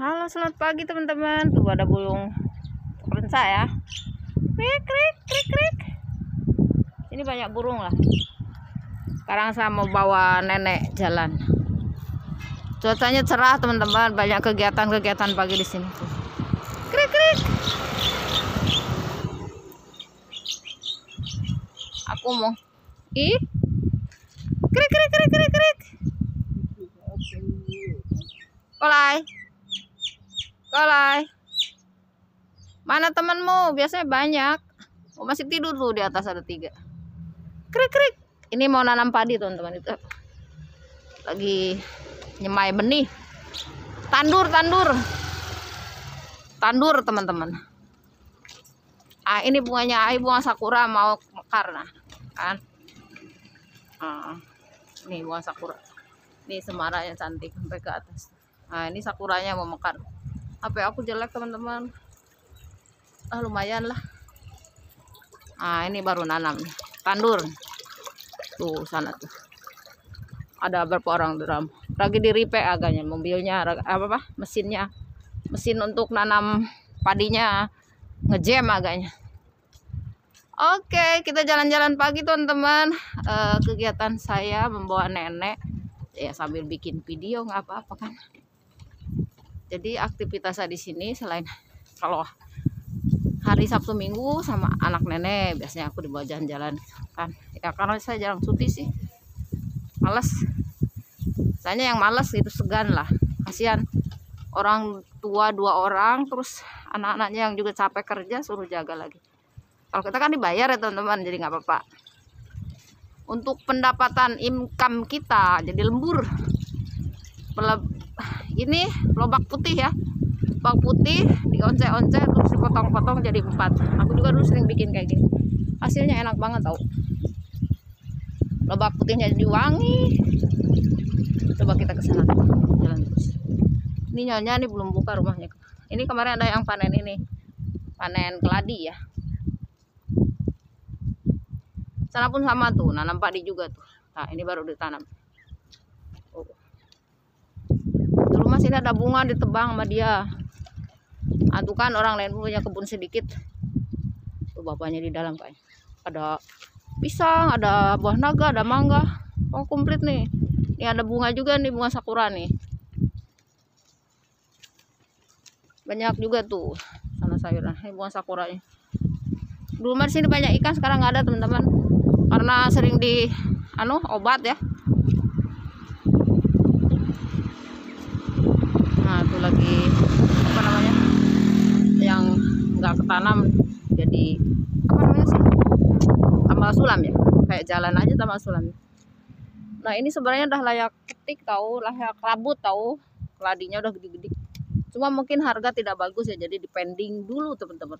Halo, selamat pagi teman-teman. Tuh ada burung perenca ya. Krik, krik, krik, krik. Ini banyak burung lah. Sekarang saya mau bawa nenek jalan. Cuacanya cerah teman-teman. Banyak kegiatan-kegiatan pagi di sini. Tuh. Krik, krik. Aku mau. Ih. Krik, krik, krik, krik, krik. Kolai. Kolai. Mana temanmu? Biasanya banyak. Oh, masih tidur tuh di atas ada tiga. Krik krik. Ini mau nanam padi teman-teman itu. Lagi nyemai benih. Tandur tandur. Tandur teman-teman. Ah ini bunganya, ah, bunga sakura mau mekar nah, kan? Ah, ini bunga sakura. Ini semaranya cantik sampai ke atas. Nah ini sakuranya mau mekar. HP aku jelek teman-teman. Ah lumayan lah. Nah ini baru nanam nih. Tandur. Tuh sana tuh. Ada berapa orang drum. Lagi di repair agaknya mobilnya apa apa mesinnya. Mesin untuk nanam padinya ngejam agaknya. Oke, kita jalan-jalan pagi teman-teman. Uh, kegiatan saya membawa nenek ya sambil bikin video nggak apa-apa kan jadi aktivitas saya di sini selain kalau hari Sabtu Minggu sama anak nenek biasanya aku dibawa jalan-jalan kan. Ya karena saya jarang cuti sih. Males. Saya yang males itu segan lah. Kasihan. Orang tua dua orang terus anak-anaknya yang juga capek kerja suruh jaga lagi. Kalau kita kan dibayar ya teman-teman jadi nggak apa-apa. Untuk pendapatan income kita jadi lembur ini lobak putih ya. Lobak putih dionce-once terus dipotong-potong jadi empat. Aku juga dulu sering bikin kayak gini. Hasilnya enak banget tau. Lobak putihnya jadi wangi. Coba kita ke sana. Jalan terus. Ini nyonya ini belum buka rumahnya. Ini kemarin ada yang panen ini. Panen keladi ya. Sana pun sama tuh. Nanam padi juga tuh. Nah ini baru ditanam sini ada bunga ditebang sama dia. Nah, tuh kan orang lain punya kebun sedikit. Tuh bapaknya di dalam kayak ada pisang ada buah naga ada mangga. Oh komplit nih. Ini ada bunga juga nih bunga sakura nih. Banyak juga tuh sana sayuran. Ini bunga sakuranya dulu di sini banyak ikan sekarang nggak ada teman-teman. Karena sering di anu obat ya lagi apa namanya yang nggak ketanam jadi apa namanya sih tambah sulam ya? Kayak jalan aja tambah sulam. Nah ini sebenarnya udah layak ketik tahu layak rabut tahu keladinya udah gede-gede. Cuma mungkin harga tidak bagus ya jadi dipending dulu teman-teman.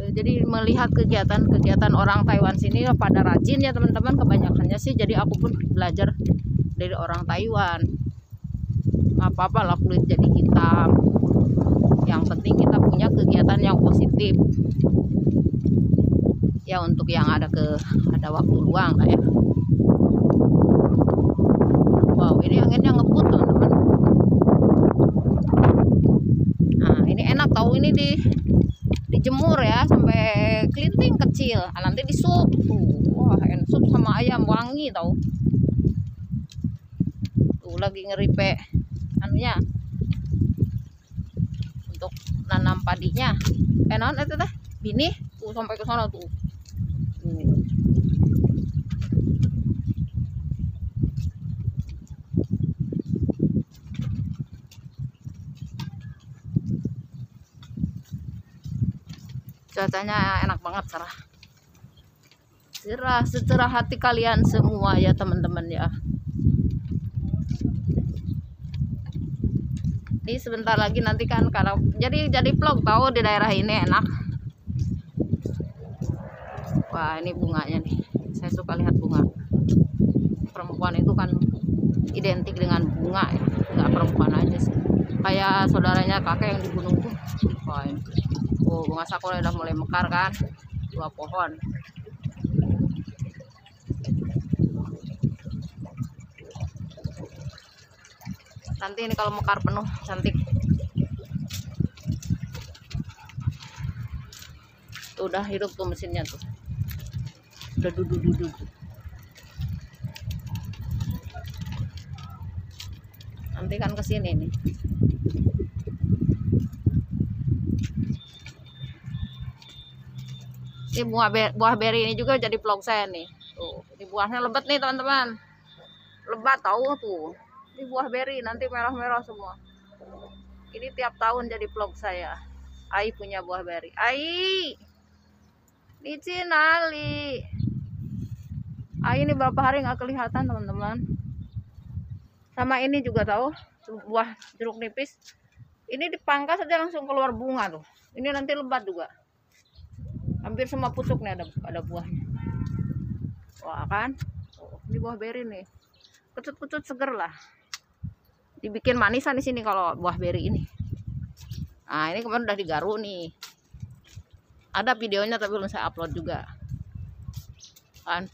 Eh, jadi melihat kegiatan-kegiatan orang Taiwan sini pada rajin ya teman-teman. Kebanyakannya sih jadi aku pun belajar dari orang Taiwan. Nggak apa-apa lah kulit jadi hitam. Yang penting kita punya kegiatan yang positif. Ya untuk yang ada ke ada waktu luang lah ya. Wow ini anginnya ngebut teman-teman. Nah ini enak tahu ini di dijemur ya sampai kelinting kecil. Nah, nanti disup. Tuh wah enak. Sup sama ayam wangi tahu lagi ngeripe anunya. Untuk nanam padinya. Eh naon itu teh? Bini? Tuh sampai ke sana tuh. Cuacanya enak banget cerah cerah secerah hati kalian semua ya teman-teman ya jadi sebentar lagi nanti kan kalau jadi jadi vlog tahu di daerah ini enak. Wah ini bunganya nih. Saya suka lihat bunga. Perempuan itu kan identik dengan bunga ya. Nggak perempuan aja sih. Kayak saudaranya kakek yang di gunung tuh. Wah oh bunga sakura udah mulai mekar kan. Dua pohon nanti ini kalau mekar penuh cantik. Tuh, udah hidup tuh mesinnya tuh. Udah duduk nanti kan ke sini nih. Ini buah ber buah beri ini juga jadi vlog saya nih. Tuh ini buahnya lebat nih teman-teman. Lebat tahu tuh ini buah beri nanti merah-merah semua. Ini tiap tahun jadi vlog saya. Ai punya buah beri. Ai! Licin Ali Ai ini berapa hari nggak kelihatan teman-teman? Sama ini juga tahu? Buah jeruk nipis. Ini dipangkas saja langsung keluar bunga tuh. Ini nanti lebat juga. Hampir semua pucuk nih ada ada buahnya. Wah kan? Ini buah beri nih. Kecut-kecut seger lah dibikin manisan di sini kalau buah beri ini. Nah ini kemarin udah digaruk nih. Ada videonya tapi belum saya upload juga. Kan?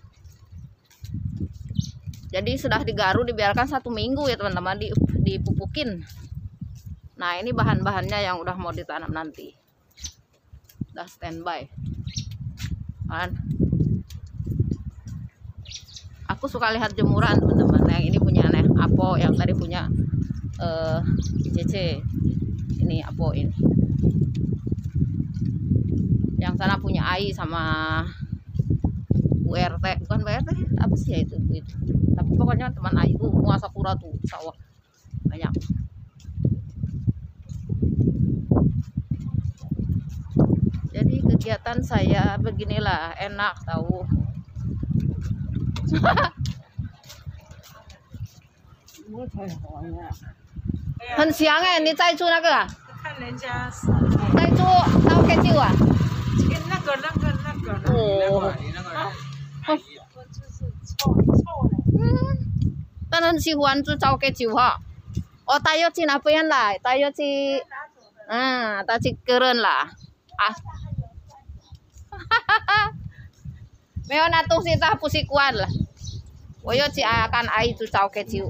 Jadi sudah digaru dibiarkan satu minggu ya teman-teman dipupukin. Nah ini bahan-bahannya yang udah mau ditanam nanti. Udah standby. Kan? Aku suka lihat jemuran teman-teman. Yang ini punya aneh apo yang tadi punya uh, ini apo ini yang sana punya AI sama URT bukan URT apa sih ya itu itu. Tapi pokoknya teman AI itu muasa sakura tuh sawah banyak. Jadi kegiatan saya beginilah enak tahu 很香哎！你再做那个？看人家。再做刀开酒啊？那个那个那个。哦。但很喜欢做糟给酒哈。Oh, tayo ci apa yan lah? Tayo ci Ah, ta ci keren lah. Ah. Meon atong si ta pusikuan lah. Oyo ci akan ai tu tau ke ciu.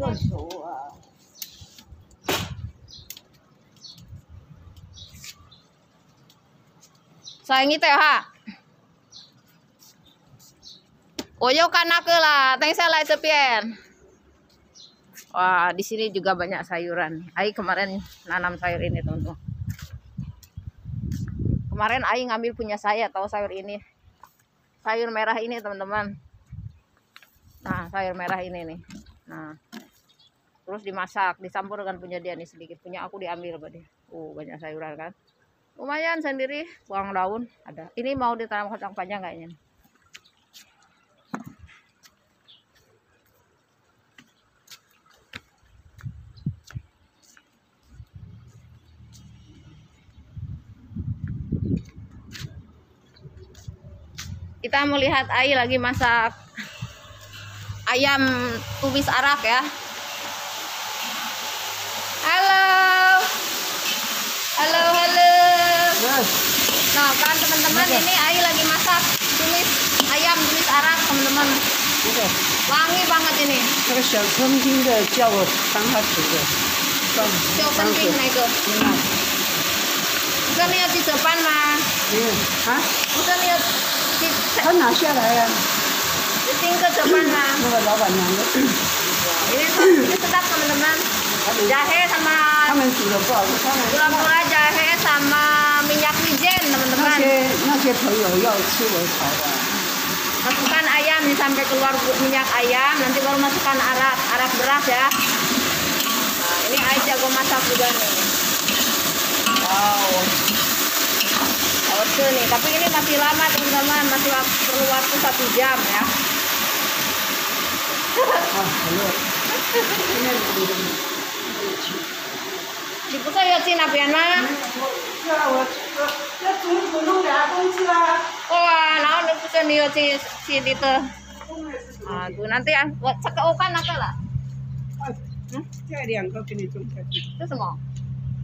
Sayang itu ha. Oyo aku lah, thanks saya like sepian. Wah, di sini juga banyak sayuran. Ai kemarin nanam sayur ini, teman-teman. Kemarin Ai ngambil punya saya, tahu sayur ini. Sayur merah ini, teman-teman. Nah, sayur merah ini nih. Nah, terus dimasak, dicampur dengan punya dia nih sedikit. Punya aku diambil, dia. Uh, banyak sayuran kan. Lumayan sendiri, buang daun ada. Ini mau ditanam kacang panjang kayaknya. kita melihat Ai lagi masak ayam tumis arak ya halo halo halo nah kan teman-teman ini air lagi masak tumis ayam tumis arang, teman-teman. Wangi banget ini. Udah lihat di depan mah udah lihat di di ke depan mah ini ini sedap teman-teman. Jahe sama gula-gula Masukkan ayam nih sampai keluar minyak ayam, nanti baru masukkan arak, arak beras ya. Nah, ini ayam jago masak juga nih. Wow. Oke nih. Tapi ini masih lama teman-teman. Masih perlu waktu satu jam ya. Di pusat ya 我哇，然后那不是你要这这里的啊，都那对啊，我这个我巴那个了。嗯，这两个给你种下去。这什么？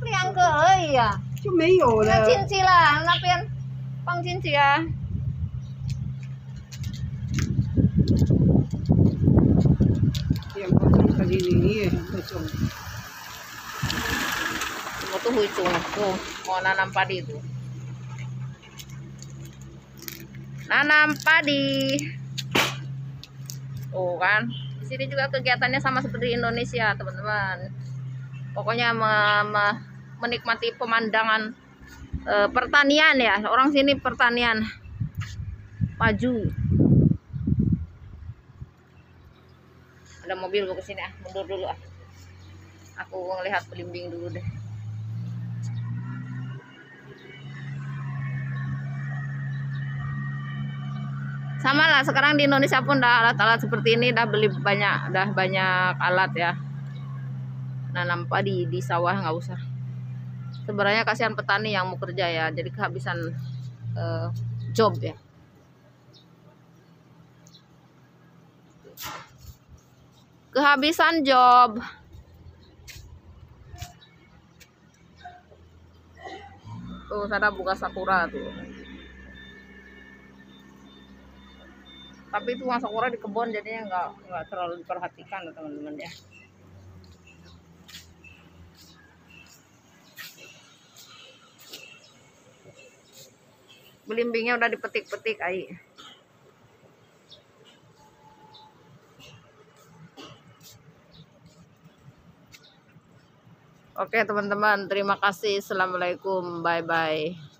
两个而已啊。就没有了。进去了，那边放进去啊。两个种下去，你也种。Tuh huicung tuh mau nanam padi itu. Nanam padi. Tuh kan di sini juga kegiatannya sama seperti Indonesia teman-teman. Pokoknya me me menikmati pemandangan e, pertanian ya. Orang sini pertanian maju. Ada mobil gue ke sini ah mundur dulu ah. Aku ngelihat belimbing dulu deh sama lah sekarang di Indonesia pun dah alat-alat seperti ini dah beli banyak dah banyak alat ya. Nanam padi di sawah nggak usah. Sebenarnya kasihan petani yang mau kerja ya jadi kehabisan uh, job ya. Kehabisan job. Tuh sana buka sakura tuh tapi itu masuk sakura di kebun jadinya nggak nggak terlalu diperhatikan teman-teman ya belimbingnya udah dipetik-petik ai Oke teman-teman, terima kasih. Assalamualaikum. Bye-bye.